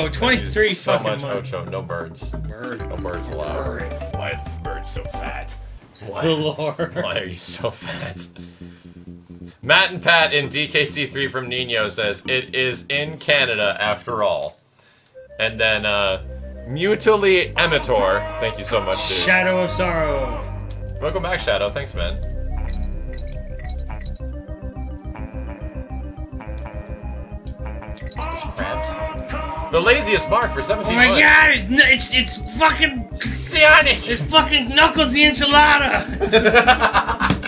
Oh, 23 so fucking much months. Ocho. No birds. Bird. No birds allowed. Why is the bird so fat? Why? The lore. Why are you so fat? Matt and Pat in DKC3 from Nino says, It is in Canada after all. And then, uh, Mutily Emitor. Thank you so much, dude. Shadow of Sorrow. Welcome back, Shadow. Thanks, man. Crabs. The laziest mark for 17 Oh my months. god, it's, it's, it's fucking. Sonic! It's fucking Knuckles the Enchilada!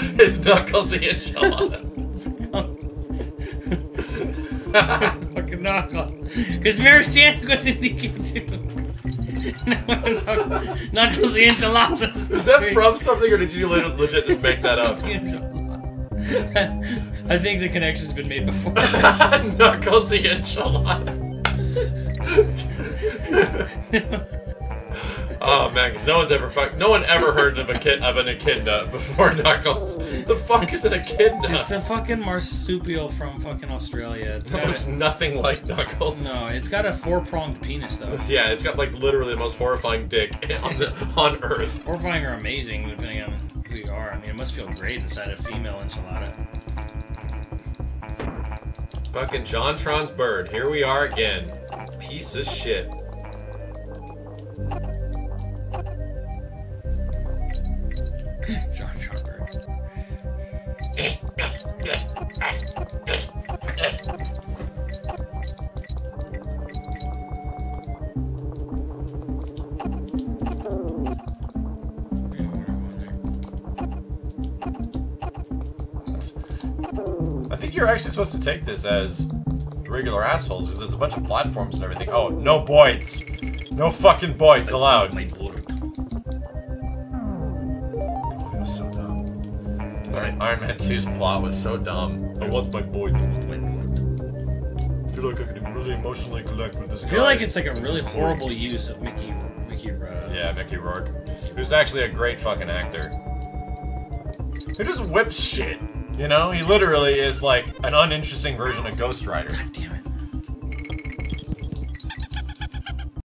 His knuckles the enchilada. fucking Knuckles. Because Mary Santa goes in DK too. Knuckles the Enchiladas. Is that from something, or did you legit legit just make that up? I think the connection's been made before. Knuckles the enchilada. oh man, because no one's ever fuck, no one ever heard of a kid of an echidna before Knuckles. The fuck is an echidna? It's a fucking marsupial from fucking Australia. It's It got looks a, nothing like Knuckles. no, it's got a four-pronged penis though. Yeah, it's got like literally the most horrifying dick on the, on Earth. Horrifying or amazing, depending on who you are. I mean, it must feel great inside a female enchilada. Fucking Jontron's bird. Here we are again. Piece of shit. John. I think you're actually supposed to take this as regular assholes because there's a bunch of platforms and everything. Oh, no boits. No fucking boits allowed. My board. It was so dumb. Iron, Iron Man 2's plot was so dumb. I want my boy. I feel like I can really emotionally connect with this I feel like it's like a really horrible use of Mickey. Mickey. Uh, Yeah, Mickey Rourke. Who's actually a great fucking actor. Who just whips shit. You know? He literally is like an uninteresting version of Ghost Rider. God damn it.